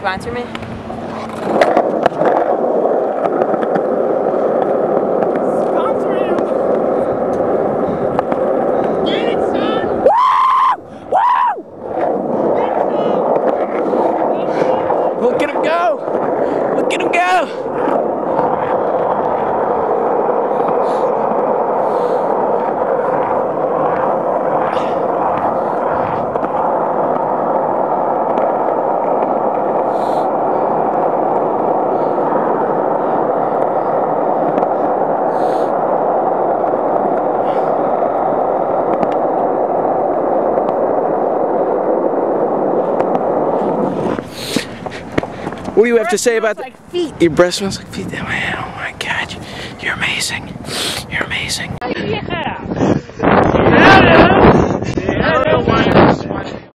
Sponsor me. What do you have to say about like feet. Your breath smells like feet. Oh my god, you're amazing. You're amazing.